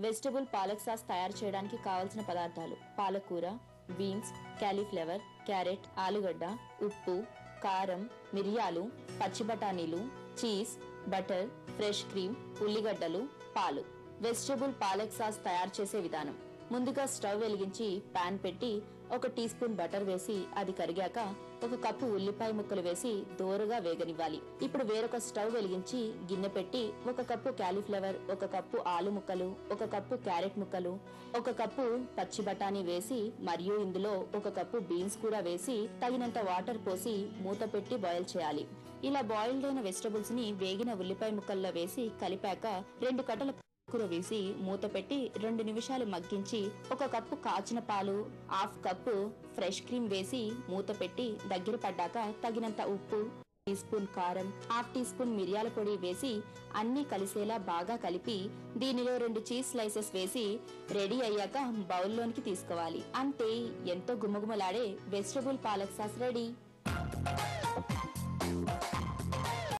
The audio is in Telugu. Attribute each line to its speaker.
Speaker 1: వెజిటబుల్ పాలక్ సాస్ తయారు చేయడానికి కావలసిన పదార్థాలు పాలకూర బీన్స్ క్యాలీఫ్లవర్ క్యారెట్ ఆలుగడ్డ ఉప్పు కారం మిరియాలు పచ్చి బఠానీలు చీజ్ బటర్ ఫ్రెష్ క్రీమ్ ఉల్లిగడ్డలు పాలు. వెజిటబుల్ పాలక్ సాస్ తయారు చేసే విధానం. ముందుగా స్టవ్ వెలిగించి పాన్ పెట్టి ఒక టీ స్పూన్ బటర్ వేసి అది కరిగాక ఒక కప్పు ఉల్లిపాయ ముక్కలు వేసి దోరగా వేగనివ్వాలి. ఇప్పుడు వేరొక స్టవ్ వెలిగించి గిన్నె పెట్టి ఒక కప్పు క్యాలీఫ్లవర్ ఒక కప్పు ఆలు ముక్కలు ఒక కప్పు క్యారెట్ ముక్కలు ఒక కప్పు పచ్చి బఠానీ వేసి మరియు ఇందులో ఒక కప్పు బీన్స్ కూడా వేసి తగినంత వాటర్ పోసి మూత పెట్టి బాయిల్ చేయాలి. ఇలా బాయిల్డ్ అయిన వెజిటబుల్స్ని వేగిన ఉల్లిపాయ ముక్కల్లో వేసి కలిపాక రెండు కట్టల కూర వేసి మూత పెట్టి రెండు నిమిషాలు మగ్గించి ఒక కప్పు కాచిన పాలు హాఫ్ కప్పు ఫ్రెష్ క్రీమ్ వేసి మూత పెట్టి దగ్గర పడ్డాక తగినంత ఉప్పు టీ స్పూన్ కారం హాఫ్ టీ స్పూన్ మిరియాల పొడి వేసి అన్ని కలిసేలా బాగా కలిపి దీనిలో రెండు చీజ్ స్లైసెస్ వేసి రెడీ అయ్యాక బౌల్లోనికి తీసుకోవాలి. అంతే ఎంతో గుమగుమలాడే వెజిటబుల్ పాలక్ సాస్ రెడీ.